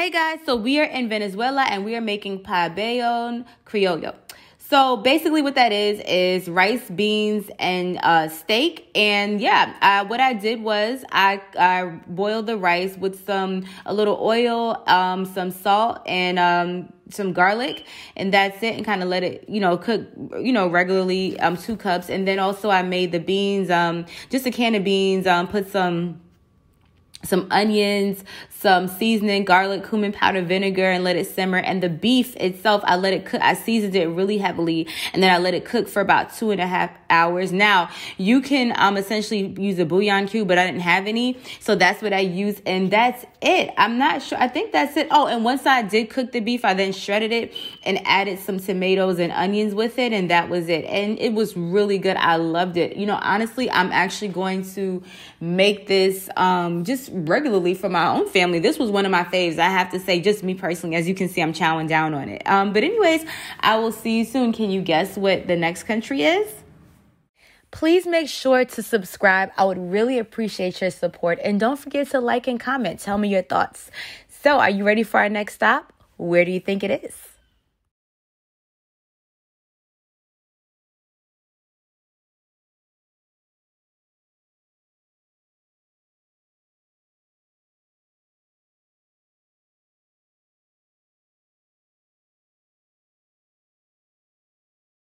Hey guys, so we are in Venezuela and we are making pabellon criollo. So basically, what that is is rice, beans, and uh, steak. And yeah, uh, what I did was I I boiled the rice with some a little oil, um, some salt, and um, some garlic, and that's it. And kind of let it you know cook you know regularly, um, two cups. And then also I made the beans, um, just a can of beans, um, put some some onions, some seasoning, garlic, cumin powder, vinegar, and let it simmer. And the beef itself, I let it cook. I seasoned it really heavily, and then I let it cook for about two and a half hours. Now you can um essentially use a bouillon cube, but I didn't have any, so that's what I used, and that's it. I'm not sure. I think that's it. Oh, and once I did cook the beef, I then shredded it and added some tomatoes and onions with it, and that was it. And it was really good. I loved it. You know, honestly, I'm actually going to make this um just regularly for my own family. This was one of my faves. I have to say, just me personally, as you can see, I'm chowing down on it. Um, but anyways, I will see you soon. Can you guess what the next country is? Please make sure to subscribe. I would really appreciate your support. And don't forget to like and comment. Tell me your thoughts. So, are you ready for our next stop? Where do you think it is?